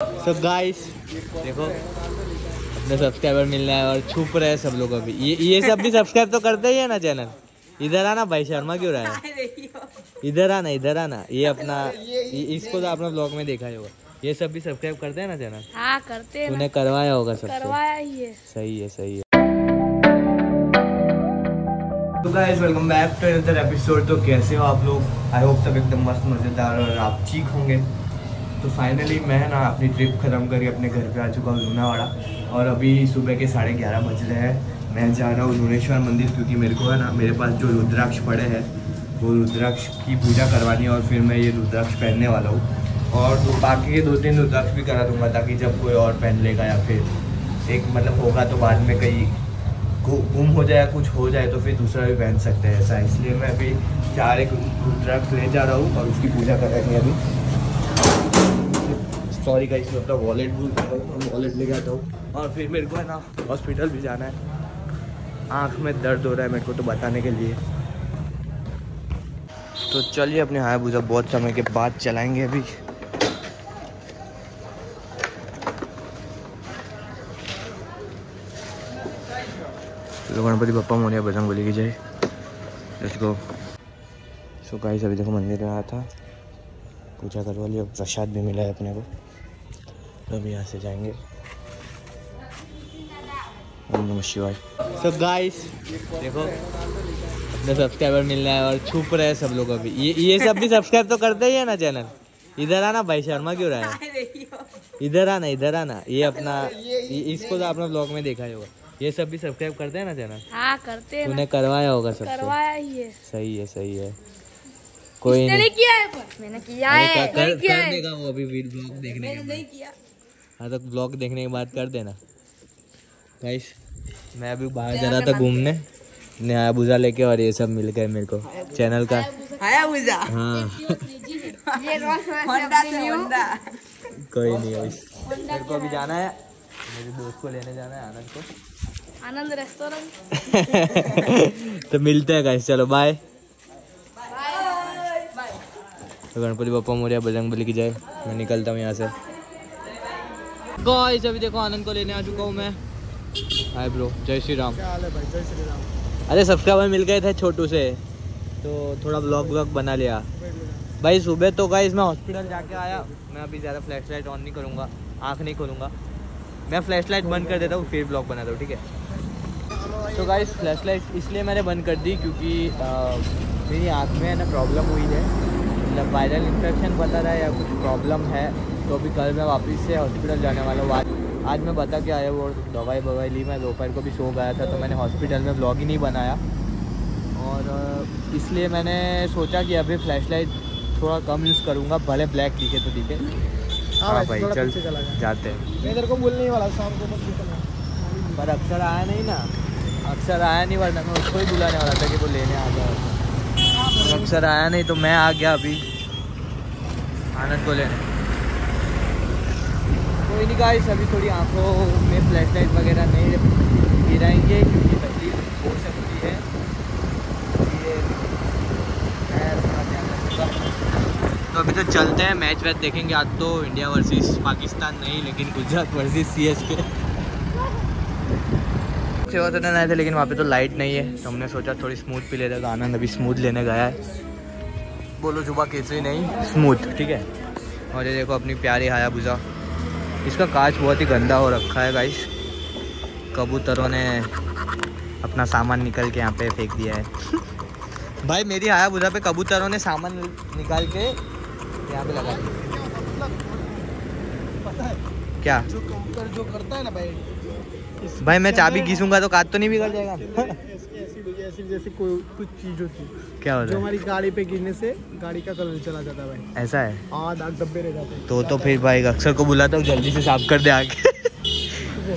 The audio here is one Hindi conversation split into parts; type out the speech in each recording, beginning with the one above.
सो गाइस देखो अपने सब्सक्राइबर मिल रहा है और छुप रहे हैं सब लोग अभी। ये ये सब भी सब्सक्राइब तो करते ही है ना चैनल इधर आना भाई शर्मा क्यों रहा है? इधर आना इधर आना। ये अपना ये, इसको तो आपने ब्लॉग में देखा ही होगा। ये सब भी सब्सक्राइब करते हैं ना चैनल हाँ करते हैं तूने करवाया होगा सब करवाया ही है। सही है सही है। तो guys welcome back to another episode तो कैसे हो आप लोग? आई होप सब एकदम मस्त मज़ेदार और आप ठीक होंगे। तो फाइनली मैं ना अपनी ट्रिप ख़त्म करके अपने घर पे आ चुका हूँ लूनावाड़ा। और अभी सुबह के साढ़े ग्यारह बज रहे हैं। मैं जा रहा हूँ लूनेश्वर मंदिर क्योंकि मेरे को है ना, मेरे पास जो रुद्राक्ष पड़े हैं, वो रुद्राक्ष की पूजा करवानी है और फिर मैं ये रुद्राक्ष पहनने वाला हूँ। और तो बाकी के दो तीन रुद्राक्ष भी करा दूँगा ताकि जब कोई और पहन लेगा या फिर एक मतलब होगा तो बाद में कहीं गुम हो जाए कुछ हो जाए तो फिर दूसरा भी पहन सकते हैं। ऐसा इसलिए मैं अभी चार एक रुद्राक्ष ले जा रहा हूँ और उसकी पूजा करेंगे अभी। सॉरी का इसमें अपना वॉलेट भूल गया वॉलेट लेके आता हूँ। और फिर मेरे को है ना हॉस्पिटल भी जाना है। आँख में दर्द हो रहा है मेरे को तो बताने के लिए। तो चलिए अपने हाया भूजा बहुत समय के बाद चलाएँगे अभी। तो गणपति पप्पा मोरिया बजरंग बोली की लेट्स गो सो गाइस अभी देखो मंदिर में आया था। पूजा करवा लिया प्रसाद भी मिला है अपने को। तो अभी यहाँ से जाएँगे। ओम नमः शिवाय। सो गाइस देखो अपने सब्सक्राइबर मिल रहा है और छुप रहे हैं सब लोग अभी। ये ये सब भी सब्सक्राइब तो करते ही है ना चैनल इधर आना भाई शर्मा क्यों रहा है? इधर आना इधर आना। ये अपना ये, इसको तो आपने ब्लॉग में देखा ही होगा। ये सब भी सब्सक्राइब करते हैं ना चैनल हाँ करते हैं तूने करवाया होगा सब करवाया ही है। सही है सही है। कोई नहीं। किया है पर। मैंने किया है। कर, कर, कर देगा वो अभी ब्लॉग देखने के नहीं बाद। किया। हाँ तो ब्लॉग देखने के बाद कर देना। गाइस मैं अभी बाहर जा रहा था घूमने। नया बुजा लेके और ये सब मिल गए मेरे को। चैनल का। हाँ। ये होंडा से होंडा कोई नहीं मेरे को अभी जाना है। मेरे दोस्त को लेने जाना है आनंद को। आनंद रेस्टोरेंट तो मिलते हैं गाइस चलो बाय तो गणपति बप्पा मोरिया बजरंग बली की जय। मैं निकलता हूँ यहाँ से। गाइस अभी देखो आनंद को लेने आ चुका हूँ मैं। हाय ब्रो जय श्री राम। अरे सब्सक्राइबर मिल गए थे छोटू से तो थोड़ा ब्लॉग व्लॉग बना लिया। भाई सुबह तो गाइस मैं हॉस्पिटल जाके आया। मैं अभी ज़्यादा फ्लैश लाइट ऑन नहीं करूँगा आँख नहीं खोलूँगा। मैं फ्लैश लाइट बंद कर देता हूँ फिर ब्लॉग बनाता हूँ ठीक है? तो गाइस फ्लैश लाइट इसलिए मैंने बंद कर दी क्योंकि मेरी आँख में है ना प्रॉब्लम हुई है। मतलब वायरल इन्फेक्शन बता रहा है या कुछ प्रॉब्लम है। तो अभी कल मैं वापस से हॉस्पिटल जाने वाला हूँ। आज आज मैं बता के आया वो दवाई ववाई ली मैं दोपहर को भी सो गया था तो मैंने हॉस्पिटल में ब्लॉग ही नहीं बनाया। और इसलिए मैंने सोचा कि अभी फ्लैश लाइट थोड़ा कम यूज़ करूँगा भले ब्लैक दिखे तो दिखे। हाँ भाई चल जाते हैं। मैं तेरे को बोलने वाला शाम को पर अक्सर आया नहीं ना। अक्सर आया नहीं वरना मैं उसको ही बुलाने वाला था कि वो लेने आ गया। अक्सर आया नहीं तो मैं आ गया अभी। आनंद को लेने। कोई नहीं गाइस अभी थोड़ी आँखों में फ्लैश लाइट वगैरह नहीं गिराएँगे क्योंकि तकलीफ़ हो सकती है। तो अभी तो चलते हैं मैच वैच देखेंगे। आज तो इंडिया वर्सेस पाकिस्तान नहीं लेकिन गुजरात वर्सेस सी एस के सेवा सदन आए थे लेकिन वहाँ पे तो लाइट नहीं है। तो हमने सोचा थोड़ी स्मूथ पी लेते तो आनंद अभी स्मूथ लेने गया है। बोलो जुबा केसरी नहीं? स्मूथ ठीक है। और ये देखो अपनी प्यारी हाया बुझा इसका कांच बहुत ही गंदा हो रखा है गाइस कबूतरों ने अपना सामान निकल के यहाँ पे फेंक दिया है। भाई मेरी हाया बुझा पे कबूतरों ने सामान निकाल के यहाँ पे लगा दिया। क्या? जो कंप्यूटर जो करता है ना भाई भाई मैं चाबी घिसूँगा तो काट तो नहीं बिगड़ जाएगा। ऐसी ऐसी कोई कुछ चीज़ होती है। क्या हो जो है? हमारी गाड़ी पे गिरने से गाड़ी का कलर चला जाता है भाई। ऐसा है? हाँ दाग धब्बे रह जाते हैं। तो तो फिर भाई अक्षर को बुलाता हूँ जल्दी से साफ़ कर दे आके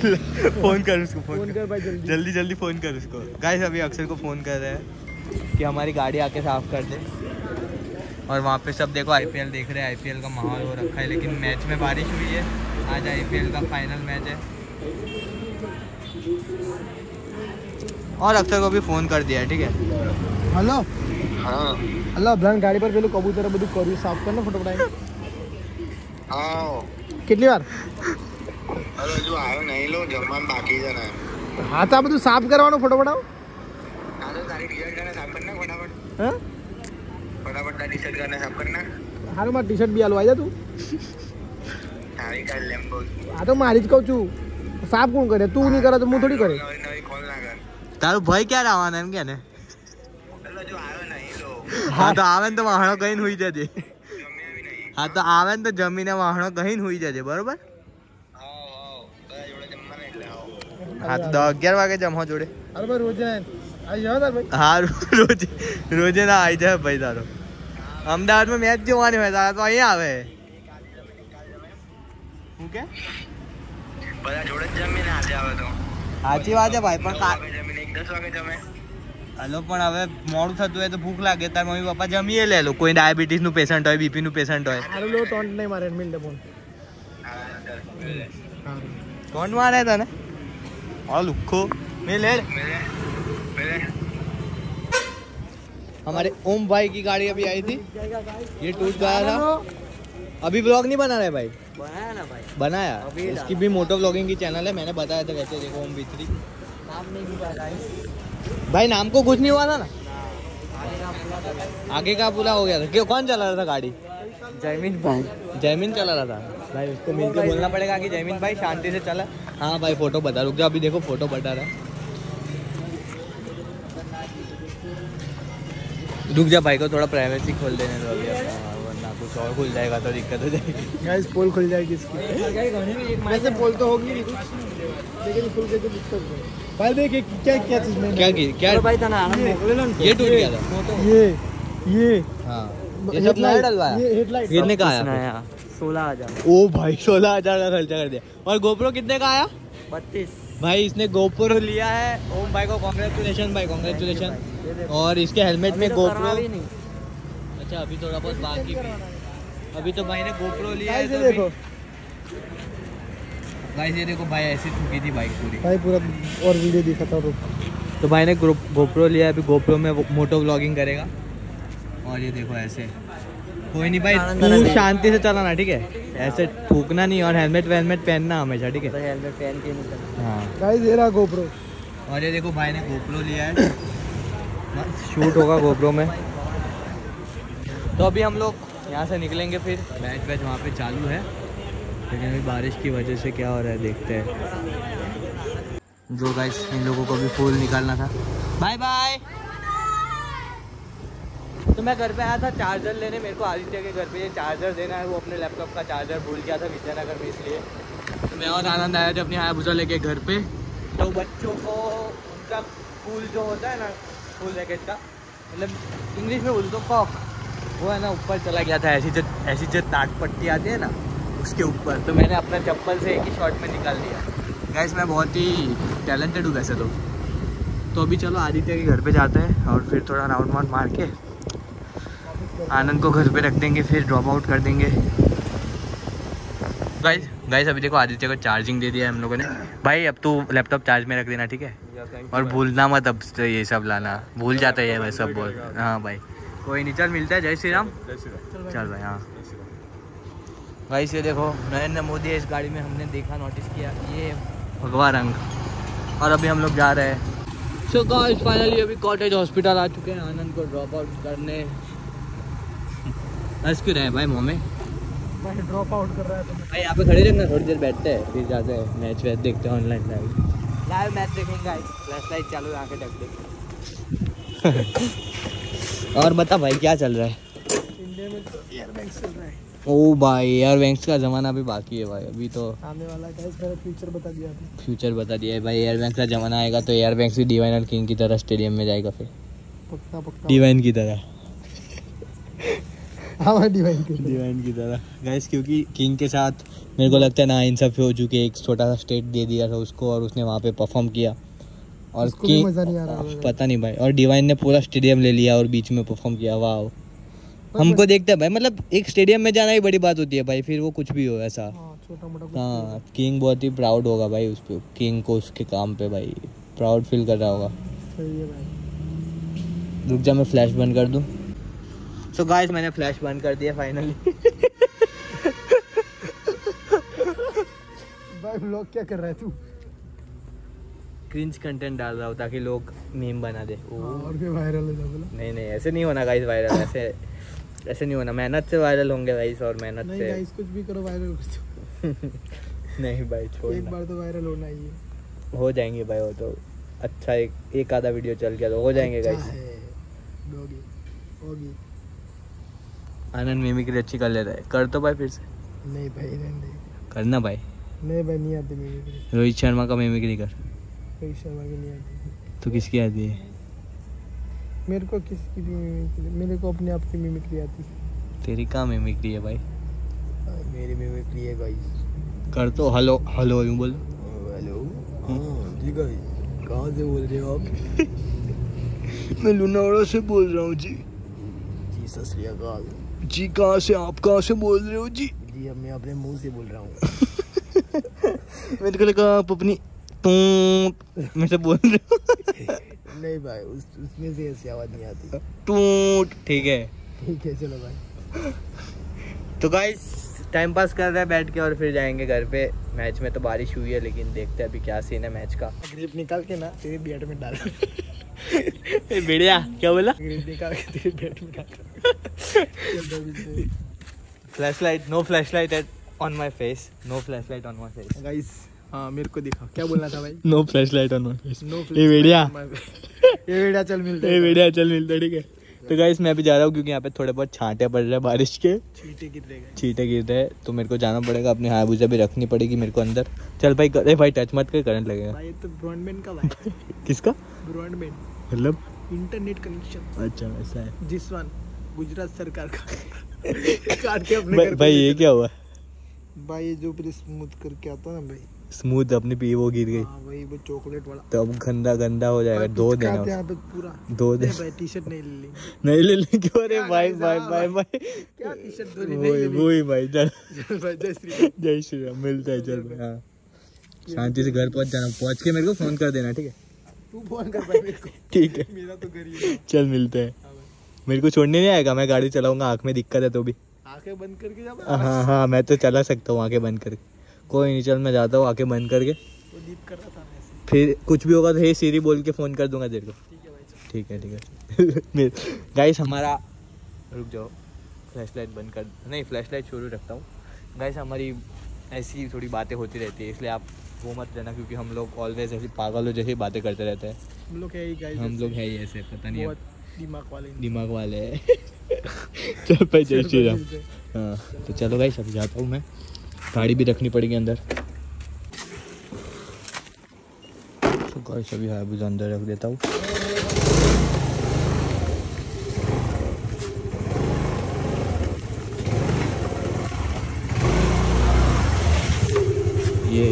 फ़ोन कर उसको फ़ोन फ़ोन कर। भाई जल्दी। जल्दी जल्दी फ़ोन कर उसको। गाइस अभी अक्षर को फ़ोन कर रहे हैं कि हमारी गाड़ी आके साफ़ कर दे। और वहाँ पे सब देखो आईपीएल देख रहे हैं। आईपीएल का माहौल हो रखा है लेकिन मैच में बारिश हुई है। आज आईपीएल का फाइनल मैच है। और अक्षर को भी फ़ोन कर दिया है ठीक है हेलो હા હલો બ્લાન ગાડી પર પેલું કબૂતર બધું કર્યું સાફ કર ને ફટોફટ હા કેટલી વાર અરે હજુ આવ્યો નહીં લો જમવાનું બાકી છે ને હા તો આ બધું સાફ કરવાનું ફટોફટ આવો હા તો તારી ટી-શર્ટ કરીને સાફ કરી નાખ ફટાફટ હા ફટાફટ તારી ટી-શર્ટ કરીને સાફ કરી નાખ હારું મારે ટી શર્ટ બી આલું આવી જા તું તારી કાલ લેમ કહું છું. આ તો મારી જ કહું છું સાફ કોણ કરે તું નહીં કરે તો હું થોડી કરે તારું ભાઈ ક્યારે આવવાનો એમ કે ને? હા તો આવે ને તો વાહણો કહીને હોઈ જજે. હા તો આવે ને તો જમીને વાહણો કહીને હોઈ જજે બરોબર? હા તો અગિયાર વાગે જમવા જોડે. હા રોજ રોજે ના આવી જાય ભાઈ તારો. અમદાવાદમાં મેચ જોવાની હોય તારા તો અહીંયા આવે. હું કે? સાચી વાત છે ભાઈ પણ દસ વાગે જમે હલો પણ હવે મોડું થતું હોય તો ભૂખ લાગે તાર મમ્મી પપ્પા જમીએ લે લો કોઈ ડાયાબિટીસ નું પેશન્ટ હોય બીપી નું પેશન્ટ હોય હારું લો ટોન્ટ નહીં મારે મિલ ફોન હા ચાલ. કોણ મારે તને હા લુખો મેં ले મેરે મેરે हमारे ओम भाई की गाड़ी अभी आई थी ये टूट गया था अभी ब्लॉग नहीं बना रहे भाई બનાયા ના ભાઈ बनाया अभी इसकी भी मोटो ब्लॉगिंग की चैनल है मैंने बताया था वैसे देखो ओम बित्री भाई नाम को कुछ नहीं हुआ था ना? आगे का बुला हो गया था। क्यों कौन चला रहा था गाड़ी? जयमीन भाई। जयमीन चला रहा था? भाई उसको मिलकर बोलना पड़ेगा कि जयमीन भाई शांति से चला। हाँ भाई फ़ोटो बता रुक जा अभी देखो फ़ोटो बता रहा है। रुक जा भाई को थोड़ा प्राइवेसी खोल देने दो अभी। कुछ और खुल जाएगा तो दिक्कत हो जाएगी गाइस पोल खुल जाएगी इसकी वैसे पोल तो होगी लेकिन खुल गई तो दिक्कत है भाई देखिए क्या क्या चीज़ में क्या की क्या भाई मोकलेलो ने ये टूट गया था। ये ये हाँ। ये सब नया डलवाया। ये हेडलाइट कितने का आया? सोलह हज़ार। ओ भाई सोलह हज़ार का खर्चा कर दिया। और गोप्रो कितने का आया? बत्तीस। भाई इसने गोप्रो लिया है। ओम भाई को कॉन्ग्रेचुलेशन भाई कॉन्ग्रेचुलेशन और इसके हेलमेट में गोप्रो। अच्छा अभी थोड़ा बहुत बाकी भी। अभी तो भाई ने गोप्रो लिया है तो देखो। भाई ये देखो भाई ऐसी ठुकी थी बाइक पूरी। भाई पूरा और वीडियो दिखाता हूँ तो। भाई ने गोप्रो लिया अभी गोप्रो में मोटो व्लॉगिंग करेगा। और ये देखो ऐसे। कोई नहीं भाई तू शांति से चलाना ठीक है? ऐसे ठूकना नहीं और हेलमेट वेलमेट पहनना हमेशा ठीक है? हेलमेट पहन के निकल हाँ। गाइस ये रहा गोप्रो और ये देखो भाई ने गोप्रो लिया है। शूट होगा गोप्रो में। तो अभी हम लोग यहाँ से निकलेंगे फिर। मैच वैच वहाँ पे चालू है। लेकिन अभी बारिश की वजह से क्या हो रहा है देखते हैं। जो गाइस इन लोगों को भी फूल निकालना था। बाय बाय तो मैं घर पे आया था चार्जर लेने। मेरे को आदित्य के घर पे ये चार्जर देना है। वो अपने लैपटॉप का चार्जर भूल गया था विद्यानगर में इसलिए। तो मैं और आनंद आया जब अपनी हायाबुसा लेके घर पे। तो बच्चों को उनका फूल जो होता है ना फूल जैकेट का मतलब इंग्लिश में बोलते कॉक वो है ना ऊपर चला गया था ऐसी जो ऐसी जो नाट पट्टी आती है ना उसके ऊपर। तो मैंने अपना चप्पल से एक ही शॉट में निकाल लिया। गैस मैं बहुत ही टैलेंटेड हूँ वैसे तो। तो अभी चलो आदित्य के घर पे जाते हैं और फिर थोड़ा राउंड वाउंड मार के आनंद को घर पे रख देंगे फिर ड्रॉप आउट कर देंगे। गाइस गाइस अभी देखो आदित्य को चार्जिंग दे दिया हम लोगों ने। भाई अब तू लैपटॉप चार्ज में रख देना ठीक है? और भूलना मत अब ये सब लाना। भूल जाता है ये सब बोल हाँ भाई कोई नहीं चल मिलता है जय श्री राम। चल भाई हाँ। भाई ये देखो नरेंद्र मोदी है इस गाड़ी में हमने देखा नोटिस किया ये भगवा रंग और अभी हम लोग जा रहे हैं। सो गाइस फाइनली अभी कॉटेज हॉस्पिटल आ चुके हैं आनंद को ड्रॉप आउट करने। हंस क्यों रहे हैं भाई मुँह में? भाई ड्रॉप आउट कर रहा है तो भाई यहाँ पे खड़े रहना थोड़ी देर बैठते हैं फिर जाते हैं मैच वैच देखते हैं ऑनलाइन लाइव लाइव मैच देखेंगे फ्लैश लाइट चालू आके ढक और बता भाई क्या चल रहा है? इंडिया में एयर बैंक्स चल रहा है ओ भाई एयर बैंक्स का ज़माना अभी बाकी है भाई अभी तो आने वाला मेरा फ्यूचर बता दिया आपने फ्यूचर बता दिया है भाई एयर बैंक्स का ज़माना आएगा तो एयर बैंक्स भी डिवाइन और किंग की तरह स्टेडियम में जाएगा फिर। पक्का पक्का। डिवाइन की तरह। हाँ डिवाइन के। डिवाइन की तरह। गैस क्योंकि किंग के साथ मेरे को लगता है ना इंसाफी हो चुकी है एक छोटा सा स्टेट दे दिया था उसको और उसने वहाँ पे परफॉर्म किया। और किंग मज़ा नहीं आ रहा। पता नहीं भाई। और डिवाइन ने पूरा स्टेडियम ले लिया और बीच में परफॉर्म किया। वाह हमको देखते हैं भाई। मतलब एक स्टेडियम में जाना ही बड़ी बात होती है भाई। फिर वो कुछ भी हो ऐसा। हाँ कुछ हाँ किंग बहुत ही प्राउड होगा भाई उस पे। किंग को उसके काम पे भाई। प्राउड फील कर रहा होगा। रुक जा मैं फ्लैश बंद कर दूँ। सो गाइस मैंने फ्लैश बंद कर दिया फाइनली भाई ब्लॉग क्या कर रहा है तू? क्रिंज कंटेंट डाल रहा हूँ ताकि लोग मीम बना दे। हाँ, और भी वायरल हो जा बोला नहीं नहीं ऐसे नहीं होना गाइस वायरल ऐसे ऐसे नहीं होना। मेहनत से वायरल होंगे गाइस और मेहनत नहीं से। गाइस कुछ भी करो वायरल कर दो नहीं भाई छोड़ एक बार तो वायरल होना ही है। हो जाएँगे भाई वो तो अच्छा एक एक आधा वीडियो चल गया तो हो जाएँगे अच्छा गाइस आनंद मिमिक्री अच्छी कर लेता है। कर तो भाई फिर से। नहीं भाई करना भाई। नहीं भाई नहीं आती मिमिक्री रोहित शर्मा का मिमिक्री कर। रोहित शर्मा की नहीं आती तो किसकी आती है? मेरे को किसकी भी मिमिक्री मेरे को अपने आप की मिमिक्री आती है तेरी कहाँ मिमिक्री है भाई? मेरी मिमिक्री है गाइस कर तो हेलो हेलो यूँ बोल। हेलो हाँ। जी गाइस कहाँ से बोल रहे हो आप? मैं लुनावड़ा से बोल रहा हूँ जी। जी सत श्री अकाल। जी कहाँ से आप कहाँ से बोल रहे हो जी? जी अब मैं अपने मुँह से बोल रहा हूँ। मेरे को लगा आप अपनी तू में से बोल रहे नहीं भाई उस उसमें से ऐसी आवाज़ नहीं आती। टूट ठीक है। ठीक है चलो भाई। तो गाइस टाइम पास कर रहे हैं बैठ के और फिर जाएँगे घर पे। मैच में तो बारिश हुई है लेकिन देखते हैं अभी क्या सीन है मैच का। ग्रिप निकाल के ना तेरे बैट में डाल। बढ़िया क्या बोला? ग्रिप निकाल के तेरे बैट में डाल। Flash light no flash light at on my face no flash light on my face guys हाँ मेरे को दिखा। क्या बोलना था भाई? No flash light on my face no ये बढ़िया ये वीडियो चल मिलते ये बढ़िया चल मिलता है ठीक है? तो गाइस मैं भी जा रहा हूँ क्योंकि यहाँ पे थोड़े बहुत छांटे पड़ रहे हैं बारिश के। चीटे गिर रहे गाइस छींटे गिर रहे हैं तो मेरे को जाना पड़ेगा अपनी हाबूजा भी रखनी पड़ेगी मेरे को अंदर। चल भाई अरे भाई टच मत कर करंट लगेगा। भाई ये तो ब्रॉडबैंड का भाई। किसका? ब्रॉडबैंड मतलब? इंटरनेट कनेक्शन अच्छा वैसा है। जिस वन गुजरात सरकार का। काट के अपने भाई, ये क्या हुआ? भाई जो फिर स्मूथ करके आता ना भाई स्मूथ अपनी पी वो गिर गई। हाँ भाई वो चॉकलेट वाला। तो अब गंदा गंदा हो जाएगा दो पिचकाते देना। यहाँ पे पूरा। दो दे टी शर्ट नहीं ले ली। नहीं ले ले क्यों? अरे भाई भाई हाँ भाई भाई। भाई। क्या टी शर्ट वही वही भाई चल जय श्री राम। जय श्री राम मिलता है चल भाई, हाँ। शांति से घर पहुँच जाना पहुँच के मेरे को फ़ोन कर देना ठीक है? तू फ़ोन कर भाई मेरे को। ठीक है। मेरा तो गरीब है चल मिलते हैं। हाँ मेरे को छोड़ने नहीं आएगा मैं गाड़ी चलाऊँगा आँख में दिक्कत है तो भी। आँखें बंद करके जा हाँ हाँ मैं तो चला सकता हूँ आँखें बंद करके। कोई नहीं चल मैं जाता हूँ आके बंद करके। कर रहा था मैं फिर कुछ भी होगा तो हे सीरी बोल के फ़ोन कर दूँगा तेरे को। ठीक है ठीक है गाइस हमारा रुक जाओ। फ्लैश लाइट बंद कर नहीं फ्लैश लाइट शुरू रखता हूँ। गाइस हमारी ऐसी थोड़ी बातें होती रहती है इसलिए आप वो मत लेना क्योंकि हम लोग ऑलवेज ऐसी पागलों जैसी बातें करते रहते हैं। हम लोग है ही गाइस हम लोग है ही ऐसे पता नहीं दिमाग वाले दिमाग वाले हैं। चल भाई जय श्री राम। हाँ तो चलो गाइस अभी जाता हूँ मैं। गाड़ी भी रखनी पड़ेगी अंदर। तो अभी हाबूज अंदर रख देता हूँ। ये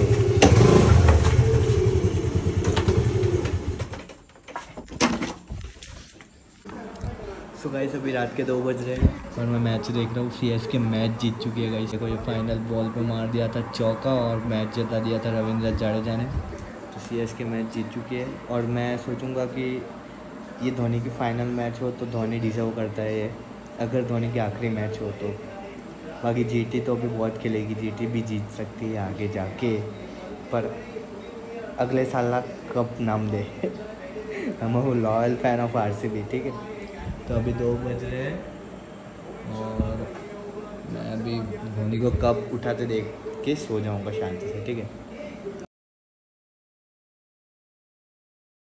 सो गाइस अभी रात के दो बज रहे हैं। और मैं मैच देख रहा हूँ सी एस के मैच जीत चुकी है गाइस देखो ये फाइनल बॉल पे मार दिया था चौका और मैच जिता दिया था रविंद्र जाडेजा ने। तो सी एस के मैच जीत चुकी है और मैं सोचूँगा कि ये धोनी की फाइनल मैच हो तो धोनी डिजर्व करता है ये। अगर धोनी की आखिरी मैच हो तो। बाकी जीटी तो अभी बहुत खेलेगी जीटी भी जीत सकती है आगे जाके। पर अगले साल ना कब नाम दे। हम लॉयल फ़ैन ऑफ़ आर ठीक है? तो अभी दो बज रहे हैं। और मैं अभी धोनी को कब उठाते देख के सो जाऊँगा शांति से, ठीक है?